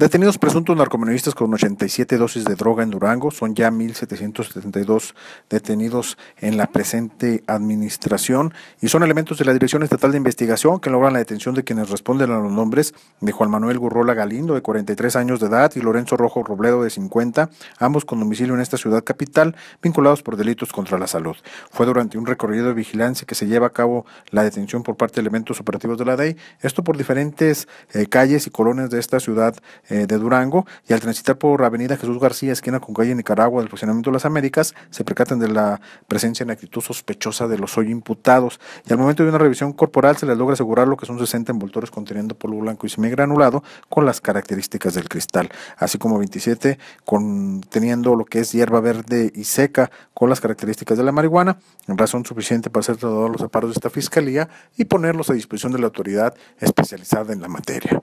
Detenidos presuntos narcomenudistas con 87 dosis de droga en Durango, son ya 1.772 detenidos en la presente administración y son elementos de la Dirección Estatal de Investigación que logran la detención de quienes responden a los nombres de Juan Manuel Gurrola Galindo, de 43 años de edad, y Lorenzo Rojo Robledo, de 50, ambos con domicilio en esta ciudad capital, vinculados por delitos contra la salud. Fue durante un recorrido de vigilancia que se lleva a cabo la detención por parte de elementos operativos de la DEI, esto por diferentes eh, calles y colonias de esta ciudad eh, de Durango y al transitar por Avenida Jesús García, esquina con calle Nicaragua del funcionamiento de las Américas, se percatan de la presencia en actitud sospechosa de los hoy imputados y al momento de una revisión corporal se les logra asegurar lo que son 60 envoltores conteniendo polvo blanco y semigranulado con las características del cristal, así como 27 conteniendo lo que es hierba verde y seca con las características de la marihuana, en razón suficiente para ser trasladados los aparos de esta fiscalía y ponerlos a disposición de la autoridad especializada en la materia.